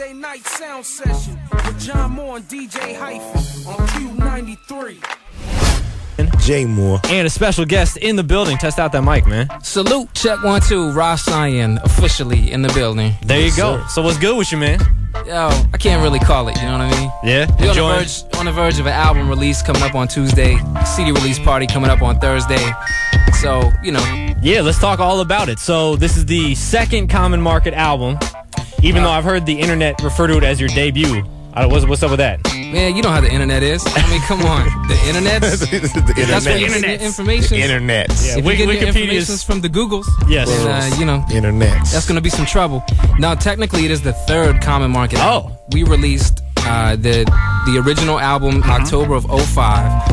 Friday night sound session with John Moore and DJ Hyphen on Q93. Jay Moore. And a special guest in the building. Test out that mic, man. Salute, check one, two. RA Scion officially in the building. There you go. So what's good with you, man? Yo, I can't really call it, you know what I mean? Yeah? We're on the, verge, on the verge of an album release coming up on Tuesday, CD release party coming up on Thursday. So, you know, Yeah, let's talk all about it. So this is the second Common Market album, even though I've heard the internet refer to it as your debut. Uh, what's, what's up with that? man, you know how the internet is. I mean, come on. The internet? the That's where you internet. get your information. The internet. Yeah, If Wik- you get your Wikipedia's- from the Googles, Yes. then, uh, you know, Internet. that's going to be some trouble. Now, technically, it is the third Common Market Oh. album. We released uh, the the original album October of 05.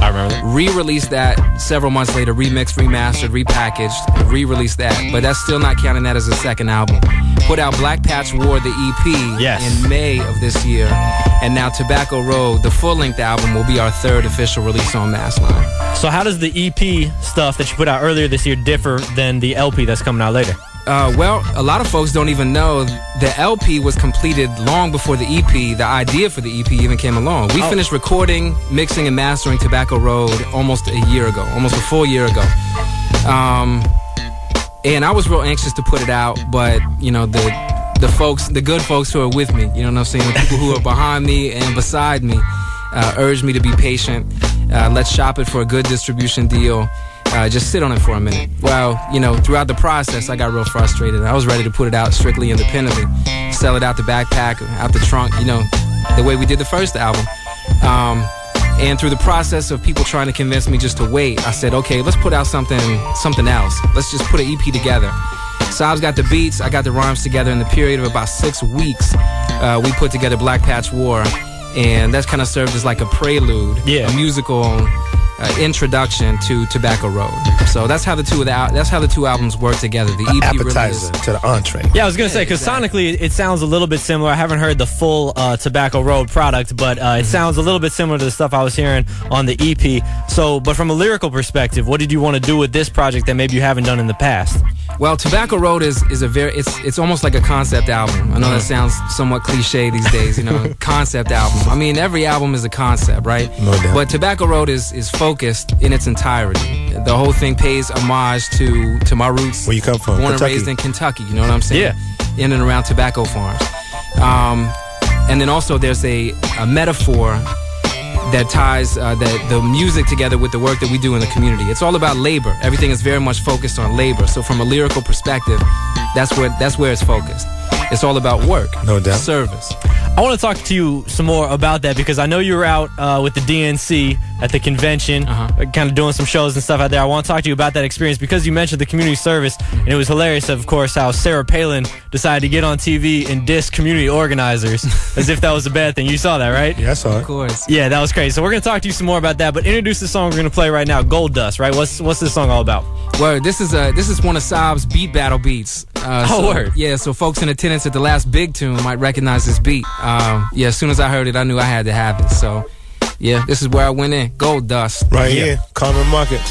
I remember that. Re-released that several months later, remixed, remastered, repackaged, re-released that. But that's still not counting that as a second album. Put out Black Patch War, the EP, Yes. in May of this year, and now Tobacco Road, the full-length album, will be our third official release on Massline. So how does the EP stuff that you put out earlier this year differ than the LP that's coming out later? Uh, well, a lot of folks don't even know the LP was completed long before the EP. The idea for the EP even came along. We Oh. finished recording, mixing, and mastering Tobacco Road almost a year ago, almost a full year ago. Um, and I was real anxious to put it out, but you know the the folks, the good folks who are with me, you know what I'm saying, the people who are behind me and beside me, uh, urged me to be patient. Uh, let's shop it for a good distribution deal. Uh, just sit on it for a minute. Well, you know, throughout the process, I got real frustrated. I was ready to put it out strictly independently, sell it out the backpack, out the trunk, you know, the way we did the first album. Um, and through the process of people trying to convince me just to wait, I said, okay, let's put out something something else. Let's just put an EP together. So I've got the beats, I got the rhymes together in the period of about six weeks. Uh, we put together Black Patch War, and that's kind of served as like a prelude, Yeah. a musical uh, introduction to Tobacco Road. So that's how the two of the al- that's how the two albums work together. The EP really Appetizer is to the entree. Yeah, I was gonna say because sonically it sounds a little bit similar. I haven't heard the full uh, Tobacco Road product, but uh, it sounds a little bit similar to the stuff I was hearing on the EP. So, but from a lyrical perspective, what did you want to do with this project that maybe you haven't done in the past? Well, Tobacco Road is is a very it's it's almost like a concept album. I know that sounds somewhat cliche these days, you know, concept album. I mean, every album is a concept, right? No doubt. But Tobacco Road is is focused in its entirety. The whole thing pays homage to to my roots. Where you come from? Born Kentucky. and raised in Kentucky. You know what I'm saying? Yeah. In and around tobacco farms. Um, and then also there's a, a metaphor that ties uh, the, the music together with the work that we do in the community. It's all about labor. Everything is very much focused on labor. So from a lyrical perspective, that's where that's where it's focused. It's all about work, No doubt. service. I want to talk to you some more about that because I know you were out uh, with the DNC at the convention, Uh-huh. kind of doing some shows and stuff out there. I want to talk to you about that experience because you mentioned the community service, and it was hilarious, of course, how Sarah Palin decided to get on TV and diss community organizers as if that was a bad thing. You saw that, right? Yeah, I saw it. Of course. Yeah, that was crazy. So we're gonna talk to you some more about that, but introduce the song we're gonna play right now, Gold Dust, right? What's what's this song all about? Well, This is uh this is one of Saab's beat battle beats. Uh, Oh, so- word. Yeah. So folks in attendance at the last big tune might recognize this beat. Um, yeah. As soon as I heard it, I knew I had to have it. So, yeah, this is where I went in. Gold dust. Right Yeah. here, Common Market.